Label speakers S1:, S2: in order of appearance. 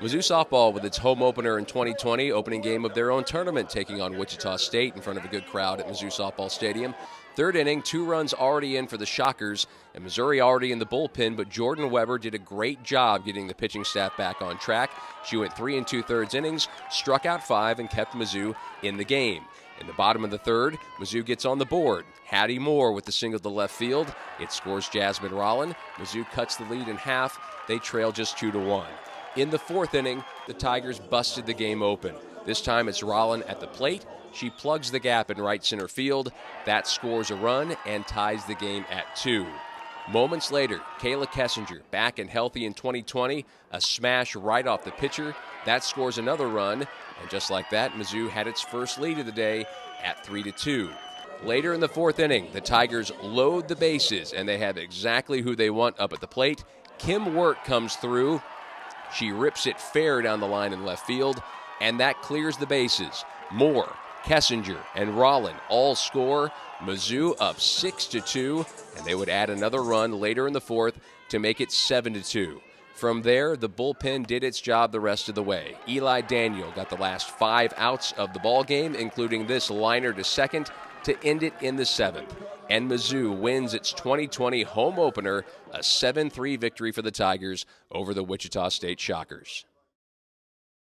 S1: Mizzou softball with its home opener in 2020, opening game of their own tournament, taking on Wichita State in front of a good crowd at Mizzou Softball Stadium. Third inning, two runs already in for the Shockers, and Missouri already in the bullpen, but Jordan Weber did a great job getting the pitching staff back on track. She went three and two thirds innings, struck out five, and kept Mizzou in the game. In the bottom of the third, Mizzou gets on the board. Hatti Moore with the single to left field. It scores Jasmine Rollin. Mizzou cuts the lead in half. They trail just two to one. In the fourth inning, the Tigers busted the game open. This time it's Rollin at the plate. She plugs the gap in right center field. That scores a run and ties the game at two. Moments later, Cayla Kessinger, back and healthy in 2020, a smash right off the pitcher. That scores another run, and just like that, Mizzou had its first lead of the day at 3 to 2. Later in the fourth inning, the Tigers load the bases, and they have exactly who they want up at the plate. Kim Wirt comes through she rips it fair down the line in left field, and that clears the bases. Moore, Kessinger, and Rollin all score. Mizzou up 6 to 2, and they would add another run later in the fourth to make it 7 to 2. From there, the bullpen did its job the rest of the way. Eli Daniel got the last five outs of the ball game, including this liner to second to end it in the seventh. And Mizzou wins its 2020 home opener, a 7 3 victory for the Tigers over the Wichita State Shockers.